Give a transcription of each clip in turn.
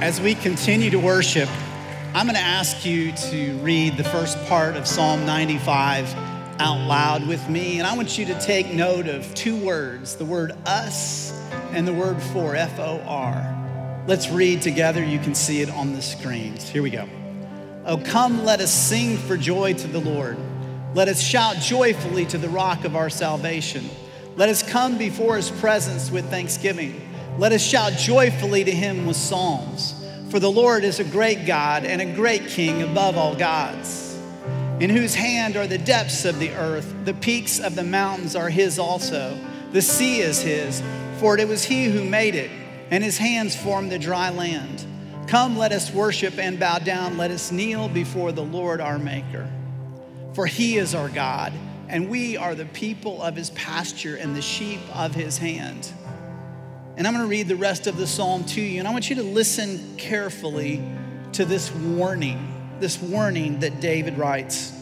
As we continue to worship, I'm going to ask you to read the first part of Psalm 95 out loud with me. And I want you to take note of two words the word us and the word for, F O R. Let's read together. You can see it on the screens. Here we go. Oh, come, let us sing for joy to the Lord. Let us shout joyfully to the rock of our salvation. Let us come before his presence with thanksgiving. Let us shout joyfully to him with psalms. For the Lord is a great God and a great King above all gods, in whose hand are the depths of the earth. The peaks of the mountains are his also. The sea is his, for it was he who made it, and his hands formed the dry land. Come, let us worship and bow down. Let us kneel before the Lord our Maker. For he is our God, and we are the people of his pasture and the sheep of his hand. And I'm going to read the rest of the psalm to you. And I want you to listen carefully to this warning, this warning that David writes.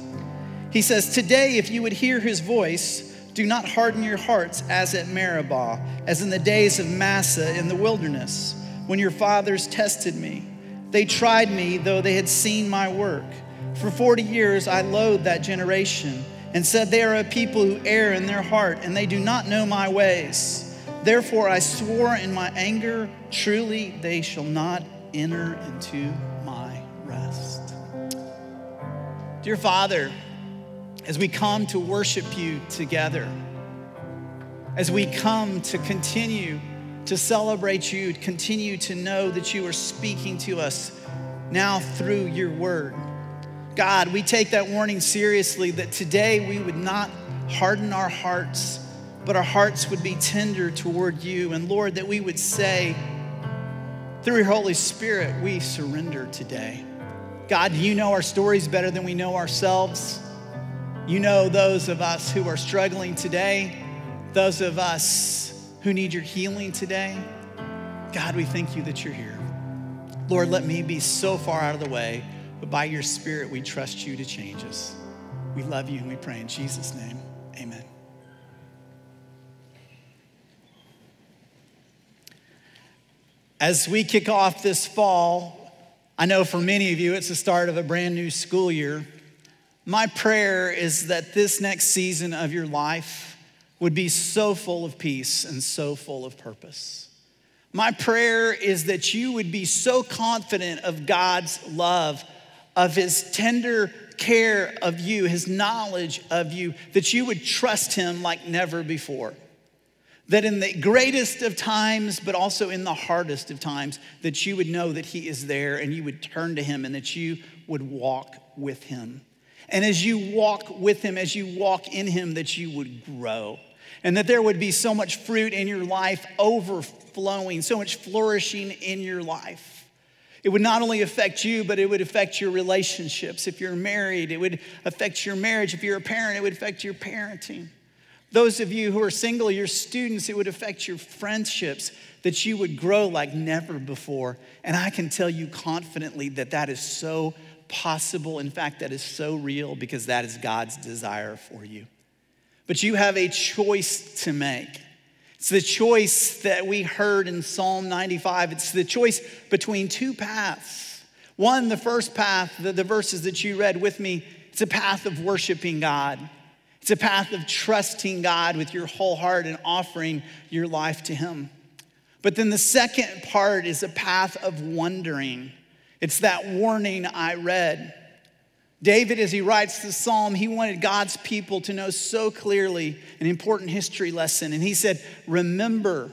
He says, Today, if you would hear his voice, do not harden your hearts as at Meribah, as in the days of Massah in the wilderness, when your fathers tested me. They tried me, though they had seen my work. For 40 years I loathed that generation and said, They are a people who err in their heart, and they do not know my ways. Therefore, I swore in my anger, truly they shall not enter into my rest. Dear Father, as we come to worship you together, as we come to continue to celebrate you, continue to know that you are speaking to us now through your word. God, we take that warning seriously that today we would not harden our hearts but our hearts would be tender toward you. And Lord, that we would say, through your Holy Spirit, we surrender today. God, you know our stories better than we know ourselves. You know those of us who are struggling today, those of us who need your healing today. God, we thank you that you're here. Lord, let me be so far out of the way, but by your Spirit, we trust you to change us. We love you and we pray in Jesus' name. Amen. As we kick off this fall, I know for many of you it's the start of a brand new school year. My prayer is that this next season of your life would be so full of peace and so full of purpose. My prayer is that you would be so confident of God's love, of His tender care of you, His knowledge of you, that you would trust Him like never before that in the greatest of times, but also in the hardest of times, that you would know that He is there and you would turn to Him and that you would walk with Him. And as you walk with Him, as you walk in Him, that you would grow. And that there would be so much fruit in your life overflowing, so much flourishing in your life. It would not only affect you, but it would affect your relationships. If you're married, it would affect your marriage. If you're a parent, it would affect your parenting. Those of you who are single, your students, it would affect your friendships, that you would grow like never before. And I can tell you confidently that that is so possible. In fact, that is so real because that is God's desire for you. But you have a choice to make. It's the choice that we heard in Psalm 95. It's the choice between two paths. One, the first path, the, the verses that you read with me, it's a path of worshiping God. It's a path of trusting God with your whole heart and offering your life to Him. But then the second part is a path of wondering. It's that warning I read. David, as he writes the psalm, he wanted God's people to know so clearly an important history lesson. And he said, Remember,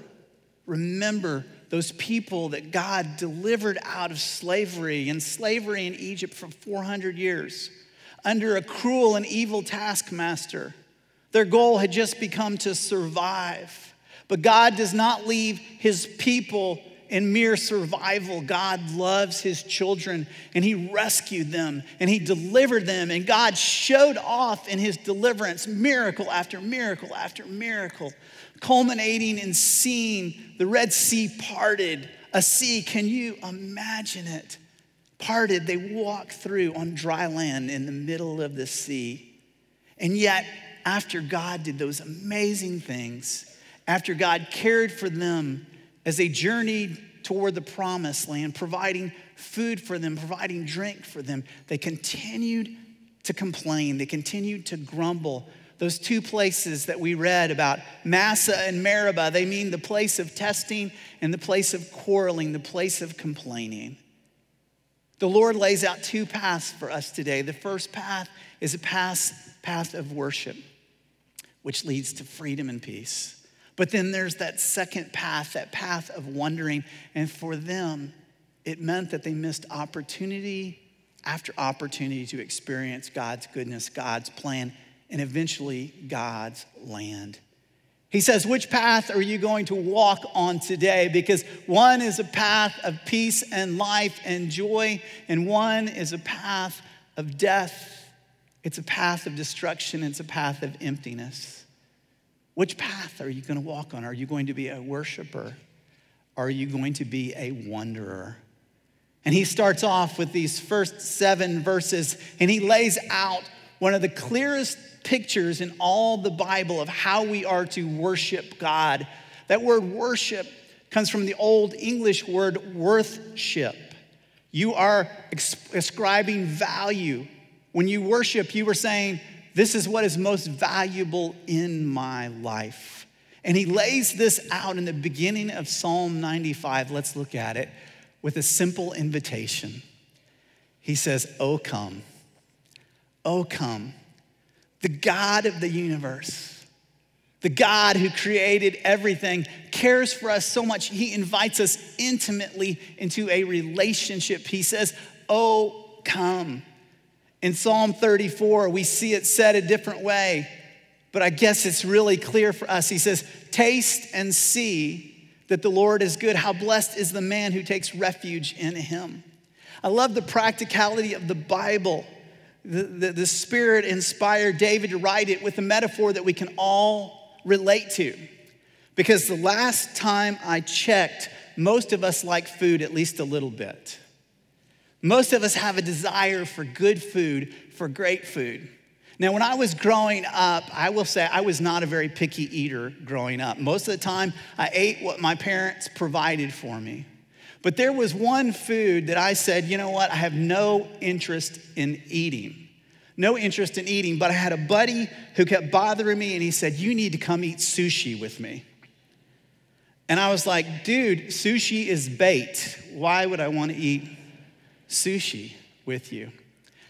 remember those people that God delivered out of slavery and slavery in Egypt for 400 years under a cruel and evil taskmaster. Their goal had just become to survive. But God does not leave his people in mere survival. God loves his children and he rescued them and he delivered them. And God showed off in his deliverance miracle after miracle after miracle, culminating in seeing the Red Sea parted. A sea, can you imagine it? Parted, they walked through on dry land in the middle of the sea. And yet, after God did those amazing things, after God cared for them as they journeyed toward the promised land, providing food for them, providing drink for them, they continued to complain. They continued to grumble. Those two places that we read about, Massah and Meribah, they mean the place of testing and the place of quarreling, the place of complaining. The Lord lays out two paths for us today. The first path is a path, path of worship, which leads to freedom and peace. But then there's that second path, that path of wondering. And for them, it meant that they missed opportunity after opportunity to experience God's goodness, God's plan, and eventually God's land. He says, Which path are you going to walk on today? Because one is a path of peace and life and joy, and one is a path of death. It's a path of destruction, it's a path of emptiness. Which path are you going to walk on? Are you going to be a worshiper? Are you going to be a wanderer? And he starts off with these first seven verses, and he lays out one of the clearest pictures in all the Bible of how we are to worship God. That word worship comes from the old English word worthship. You are ascribing value. When you worship, you were saying, This is what is most valuable in my life. And he lays this out in the beginning of Psalm 95. Let's look at it with a simple invitation. He says, Oh, come. Oh, come. The God of the universe, the God who created everything, cares for us so much. He invites us intimately into a relationship. He says, Oh, come. In Psalm 34, we see it said a different way, but I guess it's really clear for us. He says, Taste and see that the Lord is good. How blessed is the man who takes refuge in him. I love the practicality of the Bible. The, the, the, Spirit inspired David to write it with a metaphor that we can all relate to. Because the last time I checked, most of us like food at least a little bit. Most of us have a desire for good food, for great food. Now, when I was growing up, I will say I was not a very picky eater growing up. Most of the time, I ate what my parents provided for me. But there was one food that I said, you know what, I have no interest in eating. No interest in eating, but I had a buddy who kept bothering me and he said, You need to come eat sushi with me. And I was like, Dude, sushi is bait. Why would I want to eat sushi with you?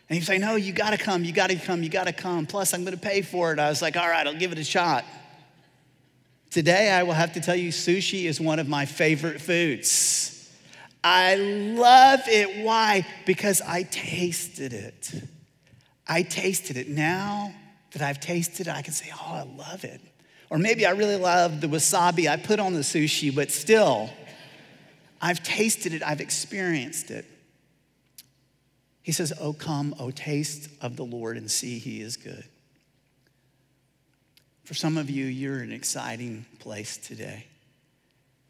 And he's like, No, you gotta come, you gotta come, you gotta come. Plus, I'm gonna pay for it. I was like, All right, I'll give it a shot. Today, I will have to tell you, sushi is one of my favorite foods. I love it. Why? Because I tasted it. I tasted it. Now that I've tasted it, I can say, Oh, I love it. Or maybe I really love the wasabi I put on the sushi, but still, I've tasted it, I've experienced it. He says, Oh, come, oh, taste of the Lord and see he is good. For some of you, you're an exciting place today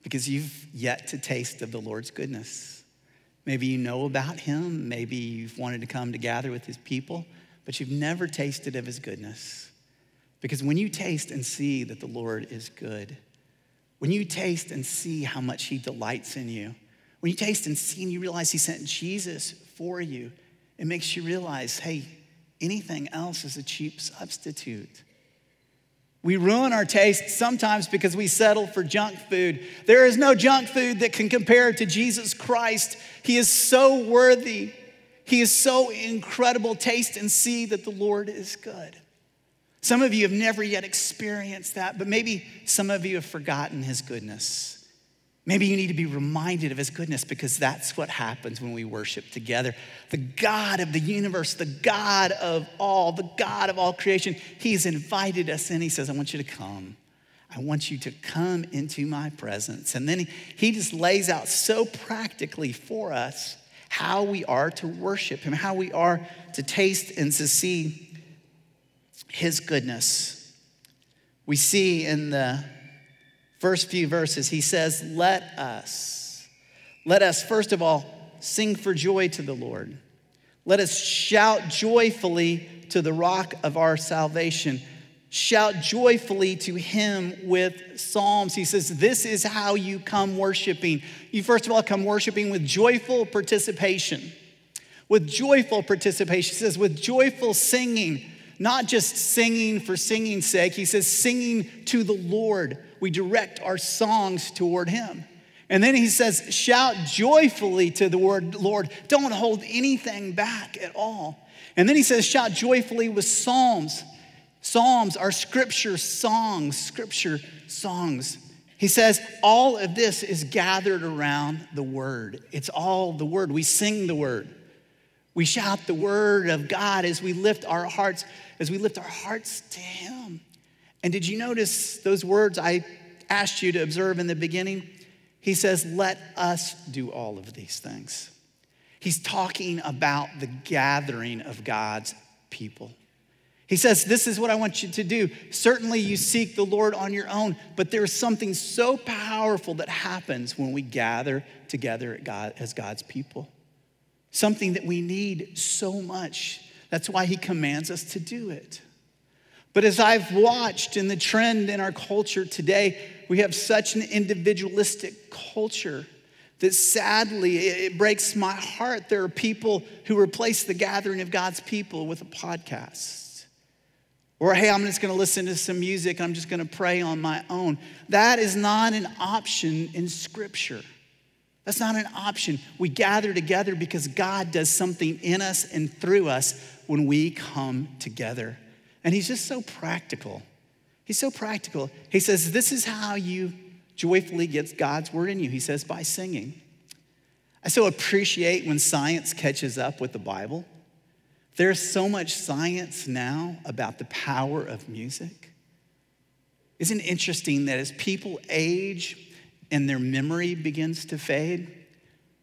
because you've yet to taste of the Lord's goodness. Maybe you know about him, maybe you've wanted to come to gather with his people, but you've never tasted of his goodness. Because when you taste and see that the Lord is good, when you taste and see how much he delights in you, when you taste and see and you realize he sent Jesus for you, it makes you realize hey, anything else is a cheap substitute. We ruin our taste sometimes because we settle for junk food. There is no junk food that can compare to Jesus Christ. He is so worthy. He is so incredible. Taste and see that the Lord is good. Some of you have never yet experienced that, but maybe some of you have forgotten his goodness. Maybe you need to be reminded of his goodness because that's what happens when we worship together. The God of the universe, the God of all, the God of all creation, he's invited us in. He says, I want you to come. I want you to come into my presence. And then he, he just lays out so practically for us how we are to worship him, how we are to taste and to see his goodness. We see in the first few verses, he says, Let us, let us, first of all, sing for joy to the Lord. Let us shout joyfully to the rock of our salvation. Shout joyfully to him with psalms. He says, This is how you come worshiping. You first of all come worshiping with joyful participation. With joyful participation. He says, with joyful singing, not just singing for singing's sake. He says, singing to the Lord. We direct our songs toward him. And then he says, shout joyfully to the word Lord. Don't hold anything back at all. And then he says, shout joyfully with psalms. Psalms are scripture songs, scripture songs. He says, all of this is gathered around the word. It's all the word. We sing the word. We shout the word of God as we lift our hearts, as we lift our hearts to him. And did you notice those words I asked you to observe in the beginning? He says, Let us do all of these things. He's talking about the gathering of God's people. He says, This is what I want you to do. Certainly, you seek the Lord on your own, but there's something so powerful that happens when we gather together as God's people. Something that we need so much. That's why He commands us to do it. But as I've watched in the trend in our culture today, we have such an individualistic culture that sadly it breaks my heart. There are people who replace the gathering of God's people with a podcast. Or, hey, I'm just gonna listen to some music, I'm just gonna pray on my own. That is not an option in Scripture. That's not an option. We gather together because God does something in us and through us when we come together. And He's just so practical. He's so practical. He says, This is how you joyfully get God's word in you. He says, by singing. I so appreciate when science catches up with the Bible. There's so much science now about the power of music. Isn't it interesting that as people age and their memory begins to fade,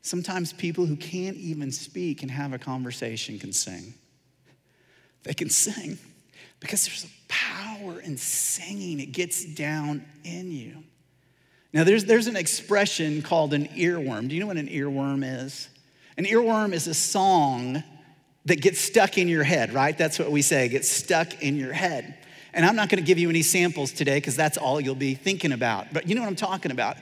sometimes people who can't even speak and have a conversation can sing? They can sing because there's a power in singing, it gets down in you. Now, there's, there's an expression called an earworm. Do you know what an earworm is? An earworm is a song that gets stuck in your head, right? That's what we say, gets stuck in your head. And I'm not gonna give you any samples today because that's all you'll be thinking about. But you know what I'm talking about.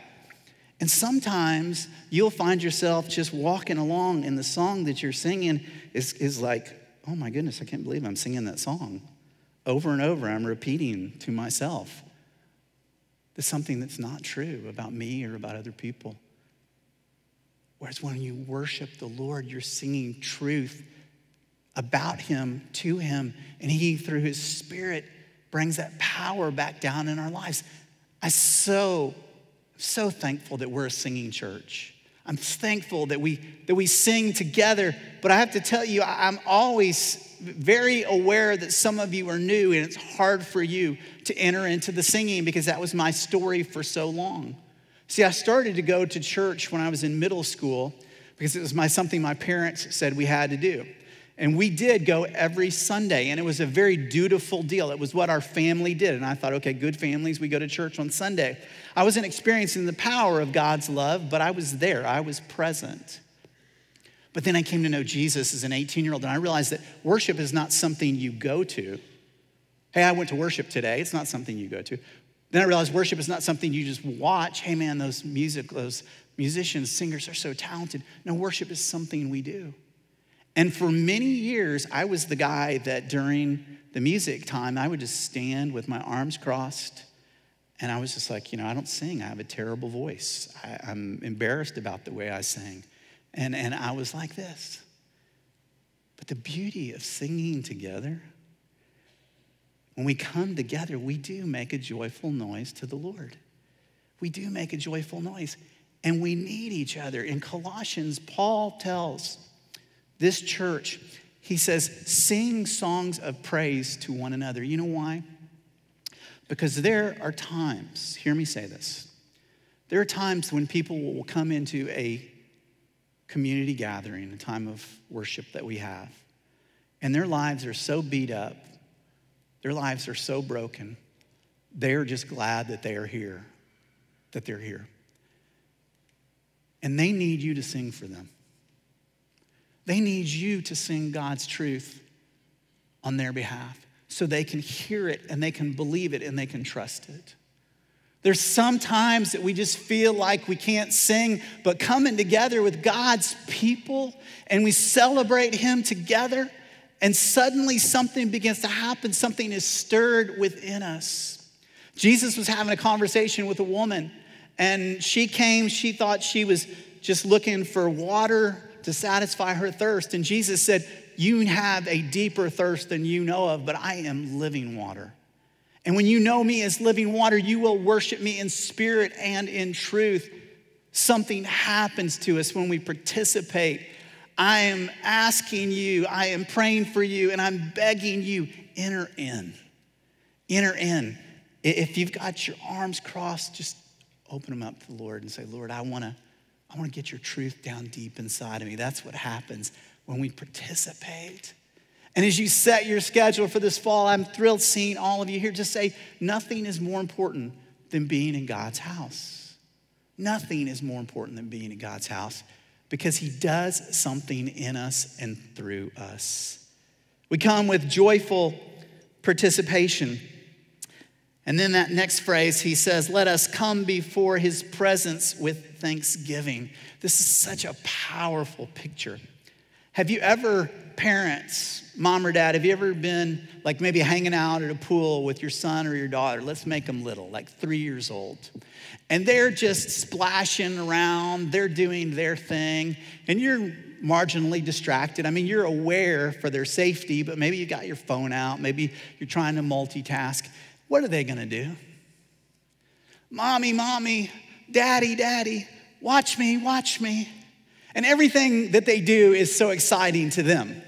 And sometimes you'll find yourself just walking along, and the song that you're singing is, is like, oh my goodness, I can't believe I'm singing that song over and over, I'm repeating to myself there's something that's not true about me or about other people. Whereas when you worship the Lord, you're singing truth about Him, to Him, and He, through His Spirit, brings that power back down in our lives. I'm so, so thankful that we're a singing church. I'm thankful that we, that we sing together, but I have to tell you, I'm always very aware that some of you are new and it's hard for you to enter into the singing because that was my story for so long. See, I started to go to church when I was in middle school because it was my, something my parents said we had to do. And we did go every Sunday, and it was a very dutiful deal. It was what our family did. And I thought, okay, good families, we go to church on Sunday. I wasn't experiencing the power of God's love, but I was there, I was present. But then I came to know Jesus as an 18 year old, and I realized that worship is not something you go to. Hey, I went to worship today. It's not something you go to. Then I realized worship is not something you just watch. Hey, man, those music, those musicians, singers are so talented. No, worship is something we do. And for many years, I was the guy that during the music time, I would just stand with my arms crossed. And I was just like, you know, I don't sing. I have a terrible voice. I, am embarrassed about the way I sing. And, and I was like this. But the beauty of singing together, when we come together, we do make a joyful noise to the Lord. We do make a joyful noise. And we need each other. In Colossians, Paul tells this church, he says, sing songs of praise to one another. You know why? Because there are times, hear me say this, there are times when people will come into a community gathering, a time of worship that we have, and their lives are so beat up, their lives are so broken, they're just glad that they are here, that they're here. And they need you to sing for them. They need you to sing God's truth on their behalf. so they can hear it and they can believe it and they can trust it. There's some times that we just feel like we can't sing, but coming together with God's people and we celebrate Him together, and suddenly something begins to happen. Something is stirred within us. Jesus was having a conversation with a woman, and she came, she thought she was just looking for water to satisfy her thirst. And Jesus said, You have a deeper thirst than you know of, but I am living water. And when you know me as living water, you will worship me in spirit and in truth. Something happens to us when we participate. I am asking you, I am praying for you, and I'm begging you, enter in. Enter in. If you've got your arms crossed, just open them up to the Lord and say, Lord, I want to I want to get your truth down deep inside of me. That's what happens when we participate. And as you set your schedule for this fall, I'm thrilled seeing all of you here just say, nothing is more important than being in God's house. Nothing is more important than being in God's house because He does something in us and through us. We come with joyful participation. And then that next phrase, he says, Let us come before his presence with thanksgiving. This is such a powerful picture. Have you ever, parents, mom or dad, have you ever been like maybe hanging out at a pool with your son or your daughter? Let's make them little, like three years old. And they're just splashing around, they're doing their thing, and you're marginally distracted. I mean, you're aware for their safety, but maybe you got your phone out, maybe you're trying to multitask. What are they gonna do? Mommy, mommy, daddy, daddy, watch me, watch me. And everything that they do is so exciting to them.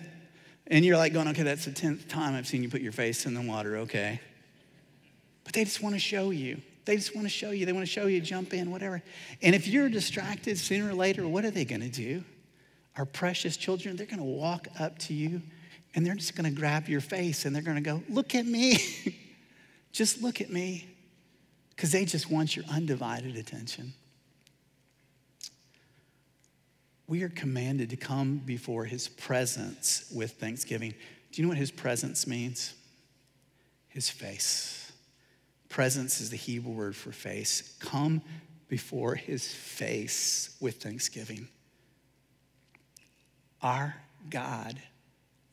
And you're like going, okay, that's the 10th time I've seen you put your face in the water, okay. But they just want to show you. They just want to show you. They want to show you, jump in, whatever. And if you're distracted sooner or later, what are they going to do? Our precious children, they're going to walk up to you and they're just going to grab your face and they're going to go, look at me. just look at me. Because they just want your undivided attention we are commanded to come before his presence with thanksgiving. Do you know what his presence means? His face. Presence is the Hebrew word for face. Come before his face with thanksgiving. Our God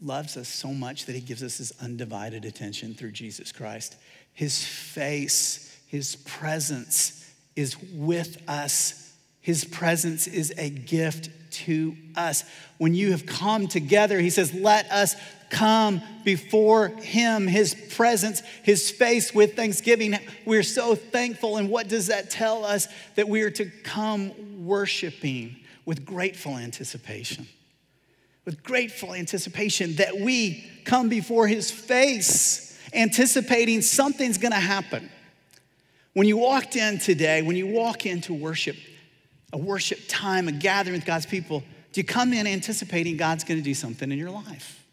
loves us so much that he gives us his undivided attention through Jesus Christ. His face, his presence is with us his presence is a gift to us. When you have come together, he says, Let us come before him, his presence, his face with thanksgiving. We're so thankful. And what does that tell us? That we are to come worshiping with grateful anticipation. With grateful anticipation that we come before his face, anticipating something's gonna happen. When you walked in today, when you walk into worship, a worship time, a gathering with God's people, do you come in anticipating God's going to do something in your life?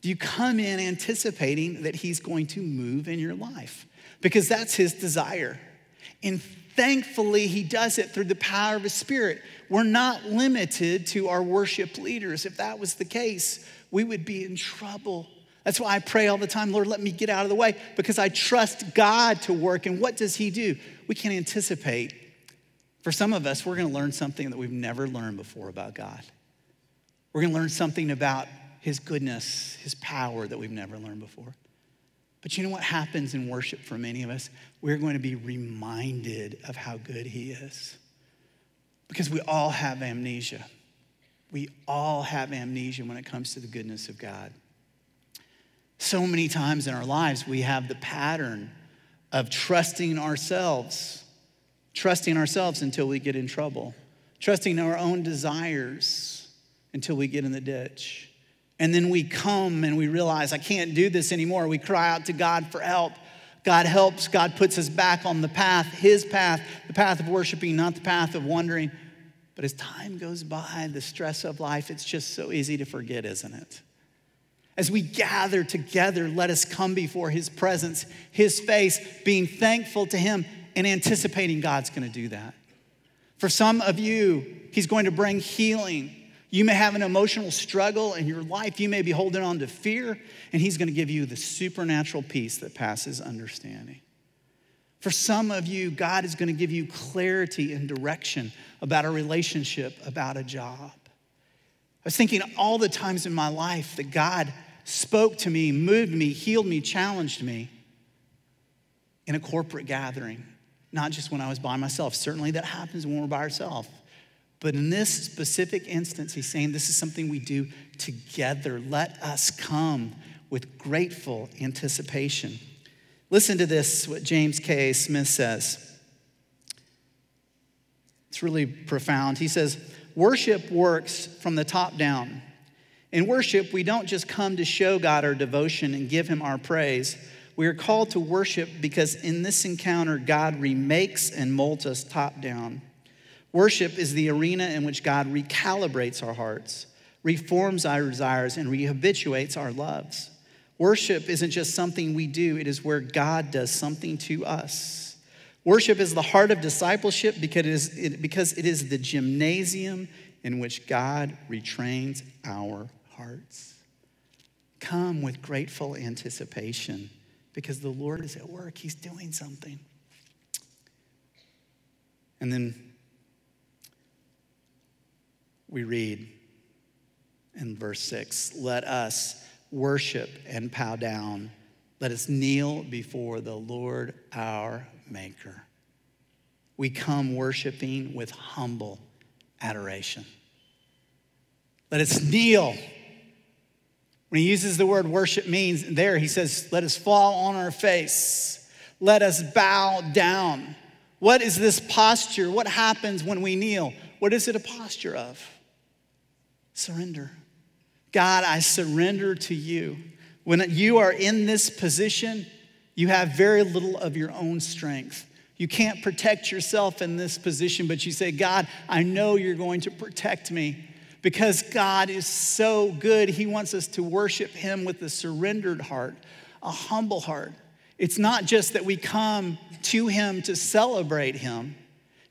Do you come in anticipating that He's going to move in your life? Because that's His desire. And thankfully, He does it through the power of His Spirit. We're not limited to our worship leaders. If that was the case, we would be in trouble. That's why I pray all the time, Lord, let me get out of the way because I trust God to work. And what does He do? We can't anticipate for some of us, we're going to learn something that we've never learned before about God. We're going to learn something about His goodness, His power that we've never learned before. But you know what happens in worship for many of us? We're going to be reminded of how good He is. Because we all have amnesia. We all have amnesia when it comes to the goodness of God. So many times in our lives, we have the pattern of trusting ourselves trusting ourselves until we get in trouble, trusting our own desires until we get in the ditch. And then we come and we realize, I can't do this anymore. We cry out to God for help. God helps, God puts us back on the path, His path, the path of worshiping, not the path of wondering. But as time goes by, the stress of life, it's just so easy to forget, isn't it? As we gather together, let us come before His presence, His face, being thankful to Him and anticipating God's gonna do that. For some of you, He's going to bring healing. You may have an emotional struggle in your life. You may be holding on to fear, and He's going to give you the supernatural peace that passes understanding. For some of you, God is going to give you clarity and direction about a relationship, about a job. I was thinking all the times in my life that God spoke to me, moved me, healed me, challenged me in a corporate gathering, not just when I was by myself. Certainly that happens when we're by ourselves. But in this specific instance, he's saying this is something we do together. Let us come with grateful anticipation. Listen to this, what James K. Smith says. It's really profound. He says, Worship works from the top down. In worship, we don't just come to show God our devotion and give him our praise. We are called to worship because in this encounter, God remakes and molds us top down. Worship is the arena in which God recalibrates our hearts, reforms our desires, and rehabituates our loves. Worship isn't just something we do, it is where God does something to us. Worship is the heart of discipleship because it is, because it is the gymnasium in which God retrains our hearts. Come with grateful anticipation because the Lord is at work, He's doing something. And then we read in verse 6 let us worship and bow down. Let us kneel before the Lord our Maker. We come worshiping with humble adoration. Let us kneel. When he uses the word worship means there, he says, let us fall on our face. Let us bow down. What is this posture? What happens when we kneel? What is it a posture of? Surrender. God, I surrender to you. When you are in this position, you have very little of your own strength. You can't protect yourself in this position, but you say, God, I know you're going to protect me because God is so good. He wants us to worship Him with a surrendered heart, a humble heart. It's not just that we come to Him to celebrate Him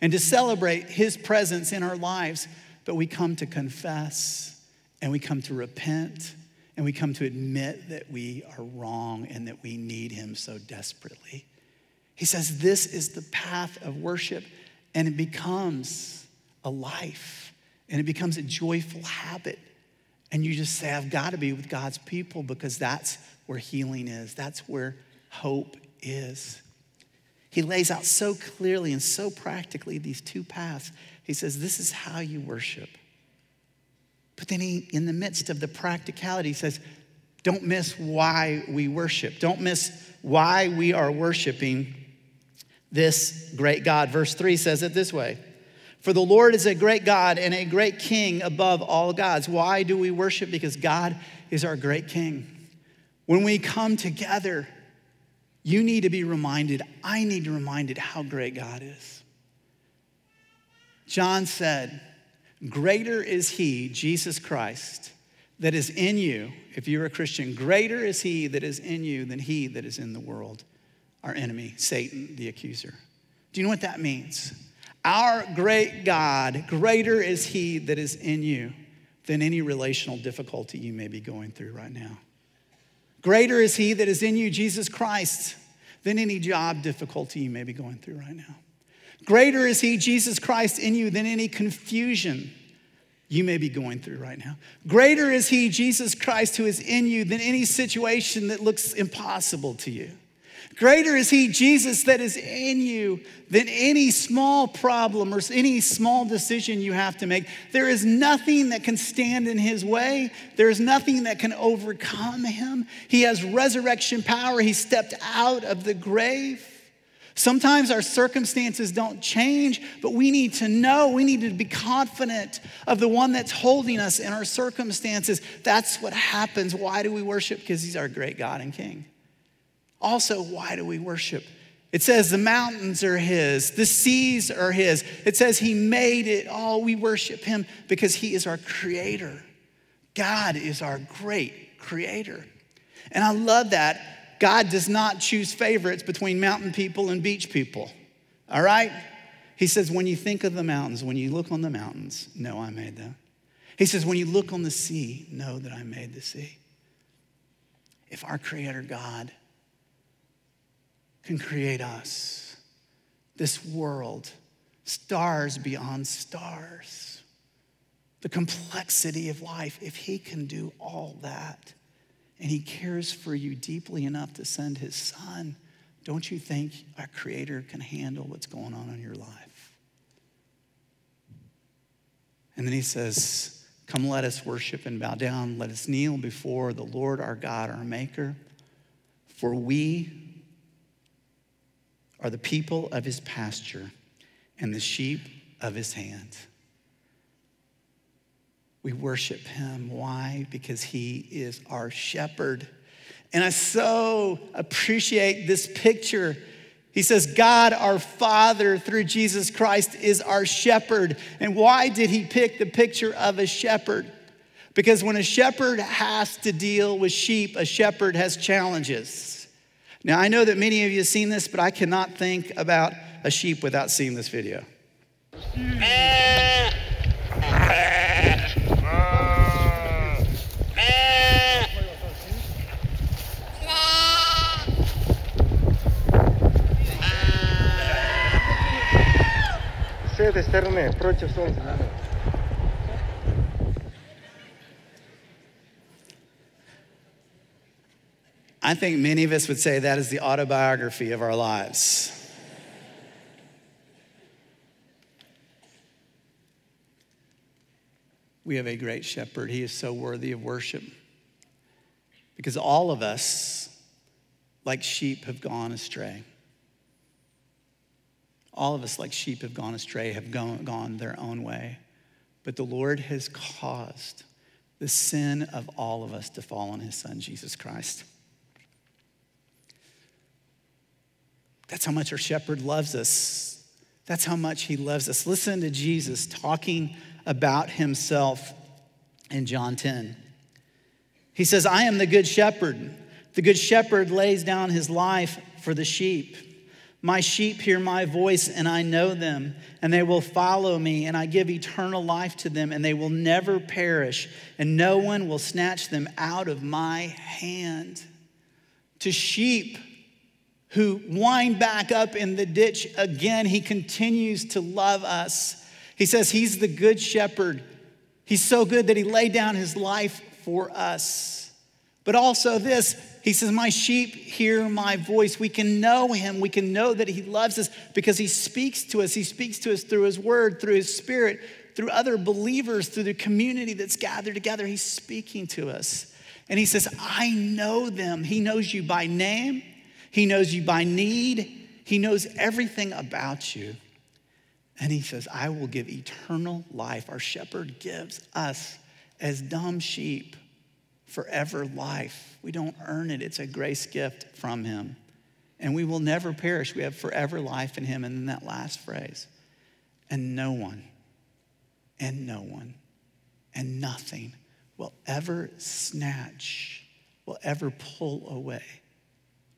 and to celebrate His presence in our lives, but we come to confess and we come to repent and we come to admit that we are wrong and that we need Him so desperately. He says this is the path of worship, and it becomes a life and it becomes a joyful habit. And you just say, I've got to be with God's people because that's where healing is, that's where hope is. He lays out so clearly and so practically these two paths. He says, This is how you worship. But then he, in the midst of the practicality, says, Don't miss why we worship. Don't miss why we are worshiping this great God. Verse 3 says it this way For the Lord is a great God and a great king above all gods. Why do we worship? Because God is our great king. When we come together, you need to be reminded, I need to be reminded how great God is. John said, Greater is he, Jesus Christ, that is in you, if you're a Christian, greater is he that is in you than he that is in the world, our enemy, Satan, the accuser. Do you know what that means? Our great God, greater is he that is in you than any relational difficulty you may be going through right now. Greater is he that is in you, Jesus Christ, than any job difficulty you may be going through right now. Greater is He, Jesus Christ, in you than any confusion you may be going through right now. Greater is He, Jesus Christ, who is in you than any situation that looks impossible to you. Greater is He, Jesus, that is in you than any small problem or any small decision you have to make. There is nothing that can stand in His way, there is nothing that can overcome Him. He has resurrection power, He stepped out of the grave. Sometimes our circumstances don't change, but we need to know, we need to be confident of the one that's holding us in our circumstances. That's what happens. Why do we worship? Because he's our great God and King. Also, why do we worship? It says the mountains are his, the seas are his. It says he made it all. We worship him because he is our creator. God is our great creator. And I love that God does not choose favorites between mountain people and beach people. All right? He says, when you think of the mountains, when you look on the mountains, know I made them. He says, When you look on the sea, know that I made the sea. If our Creator God can create us, this world, stars beyond stars, the complexity of life, if He can do all that and He cares for you deeply enough to send His Son, don't you think our Creator can handle what's going on in your life? And then He says, Come, let us worship and bow down. Let us kneel before the Lord our God, our Maker. For we are the people of his pasture and the sheep of his hand. We worship him. Why? Because he is our shepherd. And I so appreciate this picture he says, God, our Father, through Jesus Christ, is our shepherd. And why did he pick the picture of a shepherd? Because when a shepherd has to deal with sheep, a shepherd has challenges. Now, I know that many of you have seen this, but I cannot think about a sheep without seeing this video. этой стороны, против солнца. I think many of us would say that is the autobiography of our lives. We have a great shepherd. He is so worthy of worship because all of us, like sheep, have gone astray. All of us, like sheep, have gone astray, have gone, gone their own way. But the Lord has caused the sin of all of us to fall on his son, Jesus Christ. That's how much our shepherd loves us. That's how much he loves us. Listen to Jesus talking about himself in John 10. He says, I am the good shepherd. The good shepherd lays down his life for the sheep. My sheep hear my voice, and I know them, and they will follow me, and I give eternal life to them, and they will never perish, and no one will snatch them out of my hand. To sheep who wind back up in the ditch again, he continues to love us. He says he's the good shepherd. He's so good that he laid down his life for us. But also, this he says, My sheep hear my voice. We can know him. We can know that he loves us because he speaks to us. He speaks to us through his word, through his spirit, through other believers, through the community that's gathered together. He's speaking to us. And he says, I know them. He knows you by name, he knows you by need, he knows everything about you. And he says, I will give eternal life. Our shepherd gives us as dumb sheep forever life. We don't earn it, it's a grace gift from Him. And we will never perish. We have forever life in Him. And then that last phrase, and no one, and no one, and nothing will ever snatch, will ever pull away,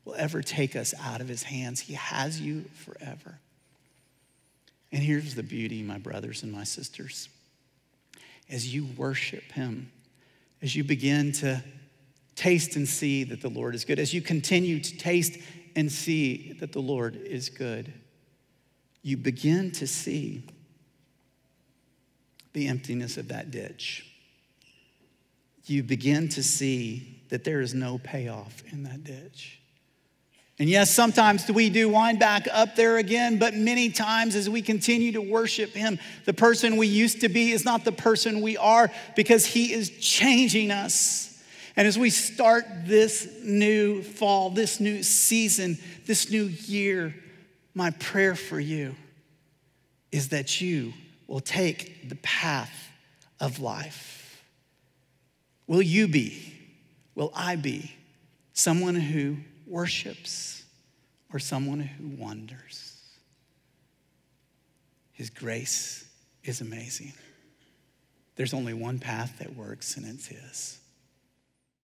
will ever take us out of His hands. He has you forever. And here's the beauty, my brothers and my sisters. As you worship Him, as you begin to taste and see that the Lord is good, as you continue to taste and see that the Lord is good, you begin to see the emptiness of that ditch. You begin to see that there is no payoff in that ditch. And yes, sometimes we do wind back up there again, but many times as we continue to worship Him, the person we used to be is not the person we are because He is changing us. And as we start this new fall, this new season, this new year, my prayer for you is that you will take the path of life. Will you be, will I be someone who worships or someone who wonders. His grace is amazing. There's only one path that works, and it's His.